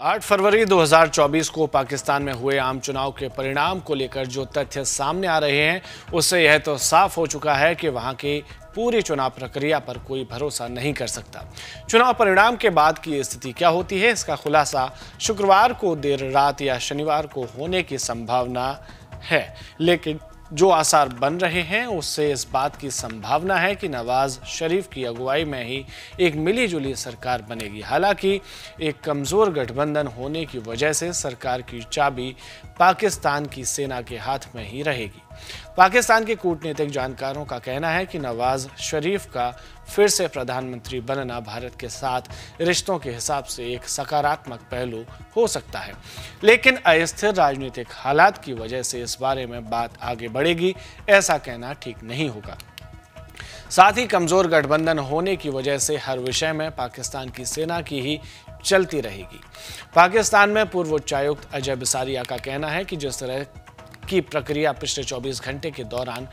8 फरवरी 2024 को पाकिस्तान में हुए आम चुनाव के परिणाम को लेकर जो तथ्य सामने आ रहे हैं, उससे यह तो साफ़ हो चुका है कि वहाँ की पूरी चुनाव प्रक्रिया पर कोई भरोसा नहीं कर सकता। चुनाव परिणाम के बाद की स्थिति क्या होती है, इसका खुलासा शुक्रवार को देर रात या शनिवार को होने की संभावना है। लेकिन जो आसार बन रहे हैं, उससे इस बात की संभावना है कि नवाज़ शरीफ की अगुवाई में ही एक मिली जुली सरकार बनेगी। हालाँकि एक कमज़ोर गठबंधन होने की वजह से सरकार की चाबी पाकिस्तान की सेना के हाथ में ही रहेगी। पाकिस्तान के कूटनीतिक जानकारों का कहना है कि नवाज़ शरीफ का फिर से प्रधानमंत्री बनना भारत के साथ रिश्तों के हिसाब से एक सकारात्मक पहलू हो सकता है। लेकिन अस्थिर राजनीतिक हालात की वजह से इस बारे में बात आगे बढ़ेगी, ऐसा कहना ठीक नहीं होगा। साथ ही कमज़ोर गठबंधन होने की वजह से हर विषय में पाकिस्तान की सेना की ही चलती रहेगी। पाकिस्तान में पूर्व उच्चायुक्त अजय बिसारिया का कहना है कि जिस तरह की प्रक्रिया पिछले 24 घंटे के दौरान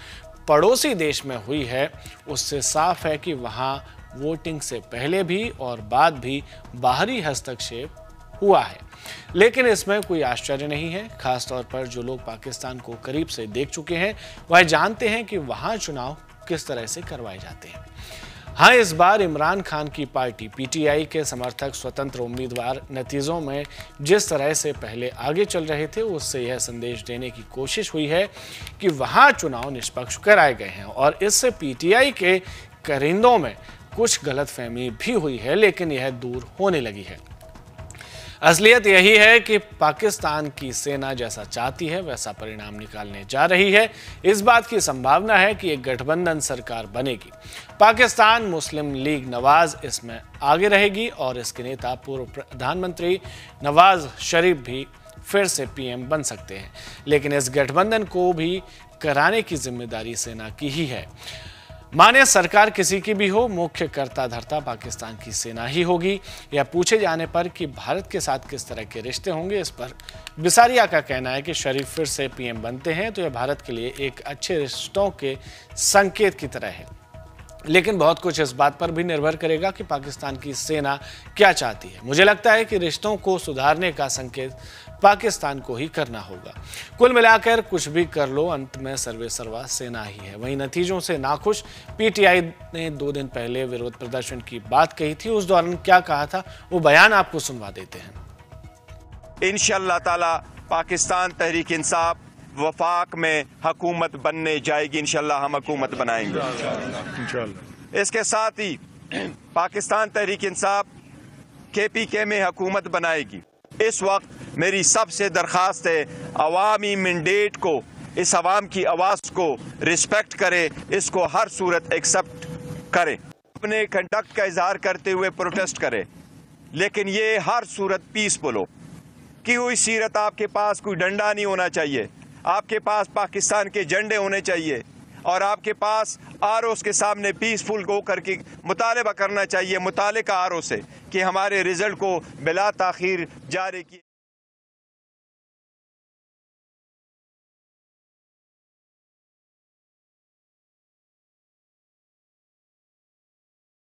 पड़ोसी देश में हुई है, उससे साफ़ है कि वहाँ वोटिंग से पहले भी और बाद भी बाहरी हस्तक्षेप हुआ है। लेकिन इसमें कोई आश्चर्य नहीं है। खासतौर पर जो लोग पाकिस्तान को करीब से देख चुके हैं, वह जानते हैं कि वहाँ चुनाव किस तरह से करवाए जाते हैं। हाँ इस बार इमरान खान की पार्टी पीटीआई के समर्थक स्वतंत्र उम्मीदवार नतीजों में जिस तरह से पहले आगे चल रहे थे, उससे यह संदेश देने की कोशिश हुई है कि वहाँ चुनाव निष्पक्ष कराए गए हैं और इससे पीटीआई के करिंदों में कुछ गलतफहमी भी हुई है, लेकिन यह दूर होने लगी है। असलियत यही है कि पाकिस्तान की सेना जैसा चाहती है, वैसा परिणाम निकालने जा रही है। इस बात की संभावना है कि एक गठबंधन सरकार बनेगी। पाकिस्तान मुस्लिम लीग नवाज़ इसमें आगे रहेगी और इसके नेता पूर्व प्रधानमंत्री नवाज़ शरीफ भी फिर से पीएम बन सकते हैं। लेकिन इस गठबंधन को भी कराने की ज़िम्मेदारी सेना की ही है। माने सरकार किसी की भी हो, मुख्य कर्ता धरता पाकिस्तान की सेना ही होगी। या पूछे जाने पर कि भारत के साथ किस तरह के रिश्ते होंगे, इस पर बिसारिया का कहना है कि शरीफ फिर से पीएम बनते हैं तो यह भारत के लिए एक अच्छे रिश्तों के संकेत की तरह है। लेकिन बहुत कुछ इस बात पर भी निर्भर करेगा कि पाकिस्तान की सेना क्या चाहती है। मुझे लगता है कि रिश्तों को सुधारने का संकेत पाकिस्तान को ही करना होगा। कुल मिलाकर कुछ भी कर लो अंत में सर्वे सर्वा सेना ही है। वहीं नतीजों से नाखुश पीटीआई ने दो दिन पहले विरोध प्रदर्शन की बात कही थी। उस दौरान क्या कहा था वो बयान आपको सुनवा देते हैं। इन ताला पाकिस्तान तहरीक इंसाफ वफाक में हकूमत बनने जाएगी। इंशाल्लाह हम हकूमत बनाएँगे। इसके साथ ही पाकिस्तान तहरीक इंसाफ के पी के में हकूमत बनाएगी। इस वक्त मेरी सबसे दरख्वास्त है, अवामी मैंडेट को, इस आवाम की आवाज़ को रिस्पेक्ट करे, इसको हर सूरत एक्सेप्ट करे। अपने कंडक्ट का इजहार करते हुए प्रोटेस्ट करे, लेकिन ये हर सूरत पीसफुल हो। कि हुई सीरत आपके पास कोई डंडा नहीं होना चाहिए? आपके पास पाकिस्तान के झंडे होने चाहिए। और आपके पास आर के सामने पीसफुल गो करके मुतालबा करना चाहिए मुतल आर से कि हमारे रिज़ल्ट को बिला तखिर जारी किए